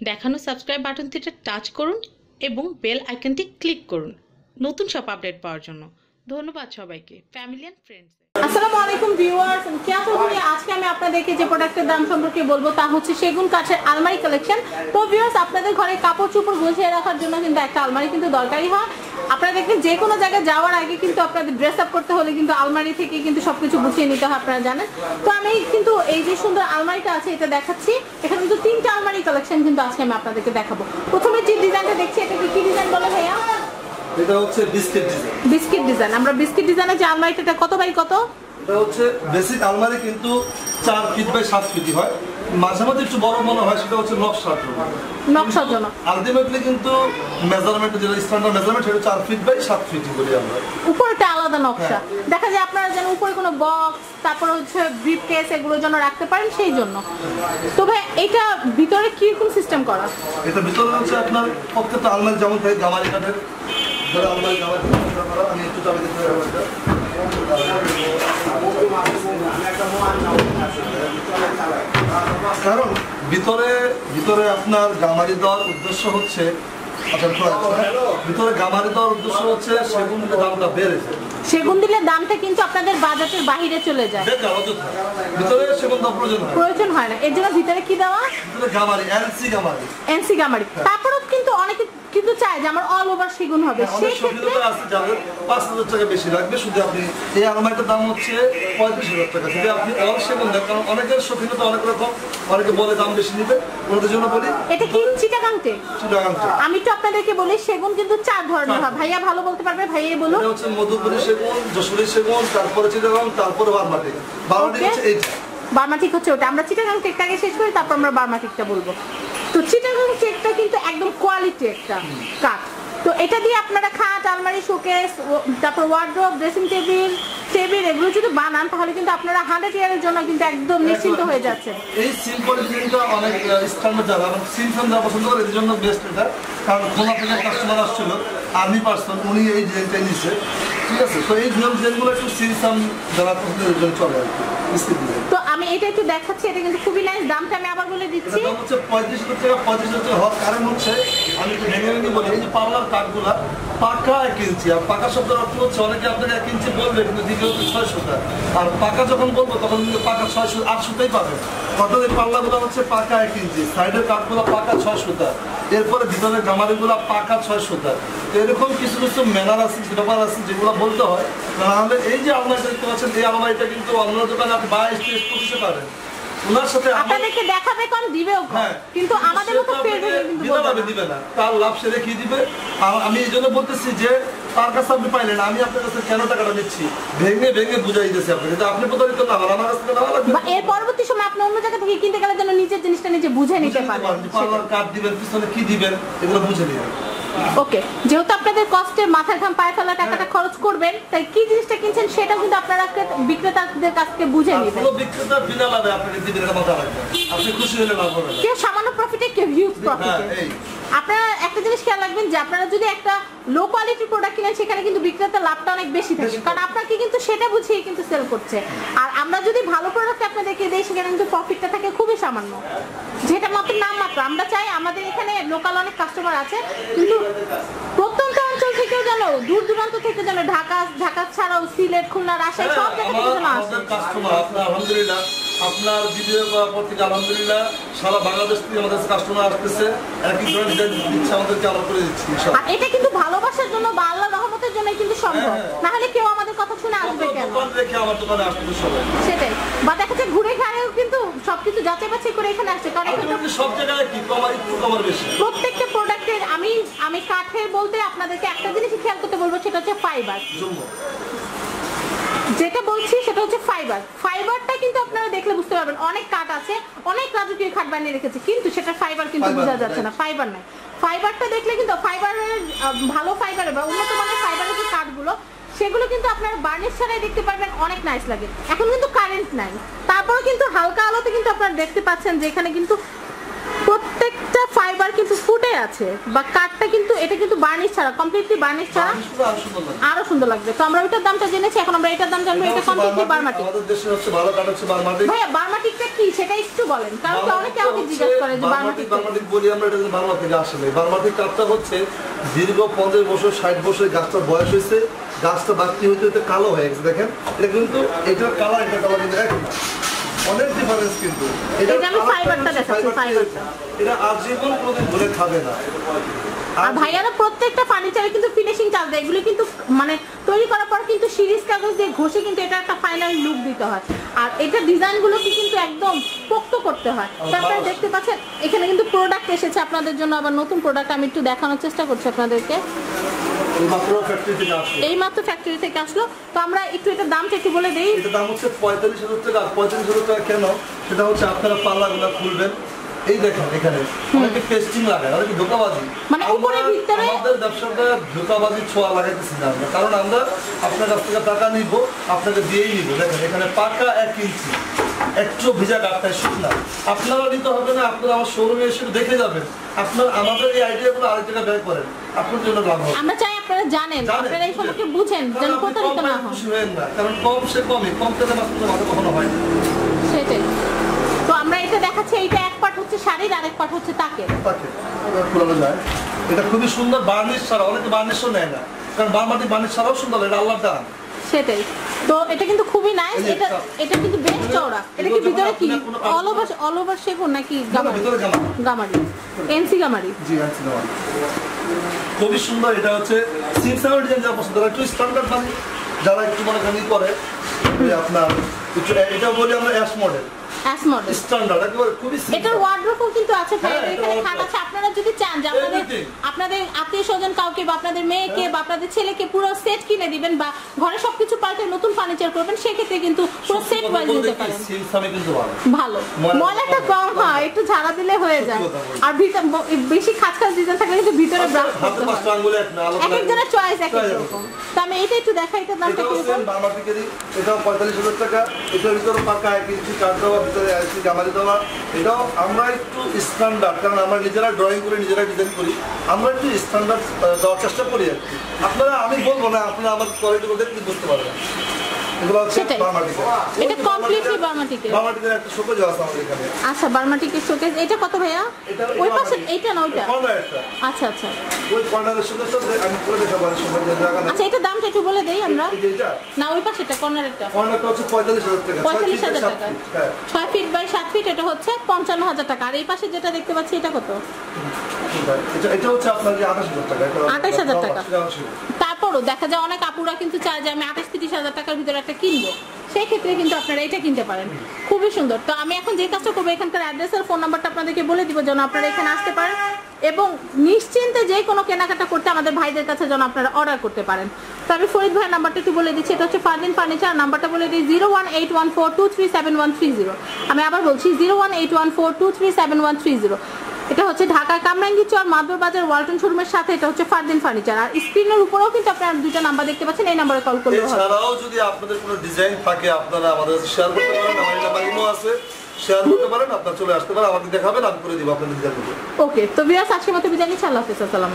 দেখানো subscribe বাটনটিতে touch করুন এবং বেল আইকনটি ক্লিক করুন। নতুন সব আপডেট পাওয়ার জন্য। ধন্যবাদ সবাইকে। ফ্যামিলি অ্যান্ড ফ্রেন্ডস আসসালামু আলাইকুম ভিউয়ার্স কেয়া চৌধুরী আজকে আমি আপনাদেরকে যে প্রোডাক্টের দাম সম্পর্কে বলব তা হচ্ছে সেগুন কাঠের আলমারি কালেকশন তো ভিউয়ার্স আপনাদের ঘরে কাপড় চোপড় গুছিয়ে রাখার জন্য কিন্তু একটা আলমারি কিন্তু দরকারই হয়। আপনারা দেখবেন যে কোনো জায়গায় যাওয়ার আগে কিন্তু আপনাদের ড্রেস আপ করতে হলে কিন্তু আলমারি থেকে কিন্তু সবকিছু গুছিয়ে নিতে হয় আপনারা জানেন। তো আমি কিন্তু এই যে সুন্দর আলমারিটা আছে এটা দেখাচ্ছি। এখানে কিন্তু তিনটা আলমারি কালেকশন কিন্তু আজকে আমি আপনাদেরকে দেখাবো। প্রথমে যে ডিজাইনটা দেখছি এটা কি ডিজাইন বলে ভাইয়া? এটা হচ্ছে বিস্কিট ডিজাইন। Biscuit design. আমরা বিস্কিট ডিজাইনের যে আলমারিটা কত বাই কত? এটা হচ্ছে বেসিক আলমারি কিন্তু চার ফিট বাই সাত ফিটই হয়। মাঝে মাঝে একটু বড় মনে হয় সেটা হচ্ছে নকশার জন্য। নকশার জন্য। আলটিমেটলি কিন্তু মেজারমেন্ট যেটা স্ট্যান্ডার্ড মেজারমেন্ট সেটা চার ফিট বাই সাত ফিট বলি আমরা। উপরটা আলাদা নকশা। দেখা যায় আপনারা যেন উপরে কোনো বক্স তারপর হচ্ছে ব্রিফ কেস এগুলোর জন্য রাখতে পারেন সেই জন্য। তবে এটা ভিতরে কীরকম সিস্টেম করা? এটা ভিতরে হচ্ছে আপনার প্রত্যেকটা আলমারি যেমন থাকে গামারি কাঠের ধরো আলমারি গামারি করা। আমি একটু চাবি দিতে পারব। কারণ ভিতরে ভিতরে আপনার গামারি দেওয়ার উদ্দেশ্য হচ্ছে আচ্ছা। ভিতরে গামারি দেওয়ার উদ্দেশ্য হচ্ছে সেগুন দামটা বেড়েছে সেগুন দিলে দামটা কিন্তু আপনাদের বাজেটের বাহিরে চলে যায়। ভিতরে সেগুন দাম প্রয়োজন হয় প্রয়োজন হয় না। এর জন্য ভিতরে কি দেওয়া? ভিতরে গামারি এলসি গামারি। এনসি গামারি। তারপরেও কিন্তু অনেকে কিন্তু চায় যে আমার অল ওভার সেগুন হবে। হ্যাঁ, সেই ক্ষেত্রে আছে যাদের পাঁচ হাজার টাকা বেশি লাগবে শুধু আপনি এই আলমারিটার দাম হচ্ছে পঁয়ত্রিশ হাজার টাকা। যদি আপনি অল সেগুন দেন কারণ অনেকের শৌখিনতা অনেক রকম অনেকে বলে দাম বেশি নিবে ওনাদের জন্য বলি। এটা কি? চিটাগাংতে? চিটাগাংটা আমি তো আপনাদেরকে বলি সেগুন কিন্তু চার ধরনের হয়। ভাইয়া ভালো বলতে পারবে ভাইয়া বলুন। এটা হচ্ছে মধুপুরি সেগুন যশোরী সেগুন তারপরে চিটাগাং তারপরে বারমাটি। বারমাটি হচ্ছে এইটা। বার্মাটিক হচ্ছে ওটা। আমরা চিটাগাং কেকটাকে শেষ করি তারপর আমরা বার্মাটিকটা বলব। তো চিটাগাং কেকটা কিন্তু একদম কোয়ালিটি একটা কাঠ তো এটা দিয়ে আপনারা খাট আলমারি শোকেস তারপর ওয়ার্ড্রোব ড্রেসিং টেবিল টেবিল এগুলো যদি বানান তাহলে কিন্তু আপনারা হান্ড্রেড ইয়ারের জন্য কিন্তু একদম নিশ্চিন্ত হয়ে যাচ্ছে এই সিম্পল ডিজাইনটা অনেক স্ট্যান্ডার্ড যারা এবং সিম্পল যারা পছন্দ করে এর জন্য বেস্ট এটা। কারণ খোলা থেকে কাস্টমার আসছিল আর্মি পার্সন উনি এই ডিজাইনটা নিচ্ছে ঠিক আছে? তো এই ডিজাইনগুলো একটু সিরিয়াম যারা পছন্দ চলে আর কি তো আমি এটা একটু দেখাচ্ছি, এটা কিন্তু খুবই নাইস দামটা আমি আবার বলে দিচ্ছি। হচ্ছে পঁয়ত্রিশ টাকা হওয়ার কারণ হচ্ছে আমি একটু ভেঙে ভেঙে বলি এই যে পাওয়ার কাঠগুলা পাকা এক ইঞ্চি, আর পাকা শব্দের অর্থ হচ্ছে অনেকে আপনাকে এক ইঞ্চি বলবে, কিন্তু দ্বিতীয় হচ্ছে ছয় সুতা আর পাকা যখন বলব, তখন কিন্তু পাকা ছয় আট সুতাই পাবে অর্থাৎ এই পাল্লাগুলো হচ্ছে পাকা এক ইঞ্চি সাইডের কাঠগুলো পাকা ছয় সুতা এরপরে ভিতরের গামারিগুলো পাকা ছয় সুতা এরকম কিছু কিছু মেলার আছে ব্যাপার আছে, যেগুলো বলতে হয়। নাহলে এই যে আলমারিটা দেখতে পাচ্ছেন, এই আলমারিটা কিন্তু অন্য দোকানে আপনি বাইশ, তেইশ, পঁচিশে পারেন ওনার সাথে আপনাদেরকে দেখাবে কম দিবেও কম। হ্যাঁ। কিন্তু আমাদের মতো তো কিন্তু না। দিবে না। তার লাভ সে রেখে দিবে। আর আমি এই জন্য বলতেছি যে তার কাছে আপনি পাইলেন আমি আপনার কাছে কেন টাকাটা নিচ্ছি? ভেঙে ভেঙে বুঝাই দিতেছি আপনাকে। কিন্তু আপনি প্রতারিত না হন আমার কাছ থেকে নেওয়া লাগবে। এর পরবর্তী সময় আপনি অন্য জায়গা থেকে কিনতে গেলে যেন নিজের জিনিসটা নিজে বুঝে নিতে পারেন। পার্লার কার্ড দিবেন পিছনে কি দিবেন এগুলো বুঝে নিবেন। ওকে যেহেতু আপনাদের কষ্টে মাথার ঘাম পায়ে ফেলা টাকাটা খরচ করবেন তাই কি জিনিসটা কিনছেন সেটাও কিন্তু আপনারা বিক্রেতাদের কাছ থেকে বুঝে নেবেন। কোনো বিক্রেতা বিনা লাভে আপনাকে দিবেন এটা মাথা রাখবেন আপনি খুশি হলে লাভ হবে কেউ সামান্য প্রফিটে কেউ হিউজ হ্যাঁ প্রফিটে আপনারা একটা জিনিস খেয়াল রাখবেন যে আপনারা যদি একটা লো কোয়ালিটির প্রোডাক্ট কিনেন সেখানে কিন্তু বিক্রেতার লাভটা অনেক বেশি থাকে। কারণ আপনাকে কিন্তু সেটা বুঝিয়ে কিন্তু সেল করছে। আর আমরা যদি ভালো প্রোডাক্ট আপনাদেরকে দিই সেখানে কিন্তু প্রফিটটা থাকে খুবই সামান্য। যেটা মাত্র আমরা চাই আমাদের এখানে লোকাল অনেক কাস্টমার আছে কিন্তু প্রত্যন্ত অঞ্চল থেকেও যেন দূর দূরান্ত থেকে যেন ঢাকা ঢাকা ছাড়াও সিলেট খুলনা রাজশাহী সব জায়গা থেকে যেন আসে। আপনার ভিডিও করার পর থেকে আলহামদুলিল্লাহ সারা বাংলাদেশ থেকে আমাদের কাস্টমার আসতেছে। ধরনের ডিজাইন দিচ্ছে আমাদেরকে আমরা করে দিচ্ছি এটা কিন্তু ভালোবাসার জন্য বা আল্লাহ রহমতের জন্য কিন্তু সম্ভব। হ্যাঁ, হ্যাঁ। না হলে কেউ আমাদের কথা শুনে আসবে কেন? দোকান রেখে আমার দোকানে আসতে সবাই। সেটাই। বা দেখা যায় ঘুরে ঘাড়েও কিন্তু সবকিছু যাচাই বাছাই করে এখানে আসছে। কারণ এখানে সব জায়গায় কি? কমার একটু কমার বেশি। প্রত্যেকটা প্রোডাক্টের আমি আমি কাঠের বলতে আপনাদেরকে একটা জিনিসই খেয়াল করতে বলব সেটা হচ্ছে ফাইবার যেটা বলছি সেটা হচ্ছে ফাইবার ফাইবারটা দেখলে বুঝতে পারবেন অনেক কাঠ আছে অনেক রাজকীয় খাট বানিয়ে রেখেছে কিন্তু সেটা ফাইবার কিন্তু বোঝা যাচ্ছে না ফাইবার নাই। ফাইবারটা দেখলে কিন্তু ফাইবারের ভালো ফাইবার বা উন্নত মানের ফাইবারের যে কাঠগুলো সেগুলো কিন্তু আপনার বার্নিশ ছাড়াই দেখতে পারবেন অনেক নাইস লাগে। এখন কিন্তু কারেন্ট নাই। তারপরে কিন্তু হালকা আলোতে কিন্তু আপনারা দেখতে পাচ্ছেন যে এখানে কিন্তু প্রত্যেকটা ফাইবার কিন্তু ফুটে আছে বা কাঠটা কিন্তু এটা কিন্তু বার্নিশ ছাড়া কমপ্লিটলি বার্নিশ ছাড়া আর সুন্দর লাগবে। তো আমরা ওইটার দামটা জেনেছি এখন আমরা এটার দাম জানব এটা কমপ্লিটলি। বার্মাটিক আমাদের দেশে হচ্ছে ভালো কাঠ হচ্ছে বারমাটিক ভাইয়া বার্মাটিকটা কি? সেটা একটু বলেন। কারণ কি অনেকে আমাকে জিজ্ঞাসা করে যে বার্মাটিক বার্মাটিক বলি আমরা এটা কিন্তু বার্মা থেকে আসলে বার্মাটিক কাঠটা হচ্ছে দীর্ঘ পঞ্চাশ বছর ষাট বছর গাছটার বয়স হয়েছে। গাছটা বাড়তি হইতে হইতে কালো হয়ে গেছে দেখেন। এটা কিন্তু এটার কালার এটা কালার কিন্তু। অনেক ডিফারেন্স কিন্তু। এটা আমি দেখাচ্ছি, এটা আজীবন কোনোদিন ধরে খাবে না। আর ভাইয়ারা প্রত্যেকটা ফার্নিচারে কিন্তু ফিনিশিং চাল দেয়। এগুলো কিন্তু মানে তৈরি করার পর কিন্তু সিরিজ কাগজ দিয়ে ঘষে কিন্তু এটা একটা ফাইনাল লুক দিতে হয়। আর এটা ডিজাইন গুলোকে কিন্তু একদম পোক্ত করতে হয়। তো আপনারা দেখতে পাচ্ছেন এখানে কিন্তু প্রোডাক্ট এসেছে আপনাদের জন্য। আবার নতুন প্রোডাক্ট আমি একটু দেখানোর চেষ্টা করছি আপনাদেরকে। এই মাত্র ফ্যাক্টরি থেকে আসলে। এই মাত্র ফ্যাক্টরি থেকে আসলো। তো আমরা একটু এটার দামটা একটু বলে দিই। এটা দাম হচ্ছে পঁয়তাল্লিশ হাজার টাকা। পঁয়তাল্লিশ হাজার টাকা কেন? সেটা হচ্ছে আপনারা পাল্লাগুলো খুলবেন। এই দেখেন এখানে অনেকে পেস্টিং লাগায় অনেকে ধোকাবাজি। মানে উপরে ভিতরে- আমাদের ব্যবসাটা ধোকাবাজি ছোঁয়া লাগাইতেছি না আমরা কারণ আমরা আপনার কাছ থেকে টাকা নিব আপনাকে দিয়েই নিব। দেখেন এখানে পাকা এক ইঞ্চি একটু ভিজা শুকনা। আপনারা নিতে হবে না আপনারা আমার শোরুমে এসে দেখে যাবেন। আপনার আমাদের এই আইডিয়াগুলো আরেক জায়গায় ব্যয় করেন আপনার জন্য লাভ হবে। আমরা চাই আপনারা জানেন আপনারা এই বুঝেন। সম্পর্কে বুঝেন যেন প্রতারিত না হন। কারণ কম সে কমই কম থেকে মাথা কখনো হয় না। সেটাই। এটা দেখাচ্ছে এইটা এক পার্ট হচ্ছে শাড়ির আরেক পার্ট হচ্ছে তাকে খোলানো যায়। এটা খুবই সুন্দর বার্নিশ ছাড়া অনেকে বার্নিশও নেয় না। কারণ বারমাটি বার্নিশ ছাড়াও সুন্দর এটা আল্লাহর দান। সেটাই। তো এটা কিন্তু খুবই নাইস এটা এটা কিন্তু বেশ চওড়া। এটা কি ভিতরে কি? অল ওভার অল ওভার সেগুন নাকি গামারি? গামারি। এনসি গামারি। জি আছে দেওয়া খুবই সুন্দর এটা হচ্ছে সিক্স সেভেন ডিজাইন যারা পছন্দ করে একটু স্ট্যান্ডার্ড মানে যারা একটু মনে ই করে যে আপনার এটা বলি আমরা ash model ash model standard একেবারে খুবই এটার simple। ওয়ার্ড্রোবও কিন্তু আছে ভাই হ্যাঁ, এখানে খাট আছে। আপনারা যদি চান যে আপনাদের আপনাদের আত্মীয় স্বজন কাউকে বা আপনাদের মেয়েকে বা আপনাদের ছেলেকে পুরো সেট কিনে দিবেন বা ঘরে সবকিছু পাল্টে নতুন ফার্নিচার করবেন সেক্ষেত্রে কিন্তু পুরো সেট ওয়াইজ নিতে পারেন। Sims আমি কিন্তু ভালো। ময়লাটা কম হয় একটু ঝাড়া দিলে হয়ে যায়। আর ভিতর বেশি খাঁচ খাঁচ ডিজাইন থাকলে কিন্তু ভিতরে ব্রাশ হাতে করতে হয়। এক একজনের চয়েস এক এক রকম। তো আমি এটা একটু দেখাই এটার দামটা এটাও কীরকম সেম বার্মাটিকেরই এটাও পঁয়তাল্লিশ হাজার টাকা। এটার ভিতরে পাকা এক ইঞ্চি কাঠ দেওয়া ভিতরে ইঞ্চি গামারি দেওয়া এটাও আমরা একটু স্ট্যান্ডার্ড কারণ আমরা নিজেরা ড্রয়িং করে, নিজেরা ডিজাইন করি। আমরা একটু স্ট্যান্ডার্ড দেওয়ার চেষ্টা করি আর কি। আপনারা, আমি বলব না, আপনারা আমার কোয়ালিটি বলতে বুঝতে পারবেন এগুলো হচ্ছে সেটাই। এটা completely বার্মাটিকের। বার্মাটিকের একটা শোকেজ আছে আমাদের এখানে। আচ্ছা বার্মাটিকের শোকেস এটা কত ভাইয়া? ওই পাশে এইটা না ওইটা? আচ্ছা আচ্ছা। ওই কর্নারের আমি করে দেখাবো আচ্ছা এটা দামটা একটু বলে দেই আমরা। এটা? না ওই পাশেটা কর্নারেরটা কর্নারটা হচ্ছে পঁয়তাল্লিশ হাজার টাকা। ছয় পঁয়তাল্লিশ ফিট হাজার সাত টাকা। ফিট, ফিট বাই সাত ফিট এটা হচ্ছে পঞ্চান্ন হাজার টাকা। আর এই পাশে যেটা দেখতে পাচ্ছি এটা কত? এটা এটা হচ্ছে আপনার হাজার টাকা। 28,000 টাকা। তারপরও দেখা যায় অনেক আপুরা কিন্তু চায় যে আমি আঠাশ তিরিশ হাজার টাকার ভিতরে একটা কিনবো। সেই ক্ষেত্রে কিন্তু আপনারা এটা কিনতে পারেন। খুবই সুন্দর। তো আমি এখন যে কাজটা করব, এখানকার অ্যাড্রেস আর ফোন নাম্বারটা আপনাদেরকে বলে দিব যেন আপনারা এখানে আসতে পারেন। এবং নিশ্চিন্তে যে কোনো কেনাকাটা করতে আমাদের ভাইদের কাছে যেন আপনারা অর্ডার করতে পারেন। তো আমি ফরিদ ভাইয়ের নাম্বারটা একটু বলে দিচ্ছি। এটা হচ্ছে ফারদিন ফার্নিচার। নাম্বারটা বলে দিই zero one eight one four two three seven one three zero আমি আবার বলছি zero one eight one four two three seven one three zero এটা হচ্ছে ঢাকা কামরাঙ্গি চর মাদুর বাজার ওয়ালটন শোরুমের সাথে এটা হচ্ছে ফারদিন ফার্নিচার। আর স্ক্রিনের উপরেও কিন্তু আপনারা দুইটা নাম্বার দেখতে পাচ্ছেন এই নাম্বারে কল করলে হবে। এছাড়াও যদি আপনাদের কোনো ডিজাইন থাকে আপনারা আমাদের শেয়ার করতে পারেন আমার নাম্বার ইমো আছে। শেয়ার করতে পারেন আপনারা চলে আসতে পারেন আমাকে দেখাবেন আমি করে দিব আপনাদের ডিজাইন ওকে তো বিরাজ আজকের মতো বিদায় নিচ্ছি আল্লাহ হাফেজ আসসালাম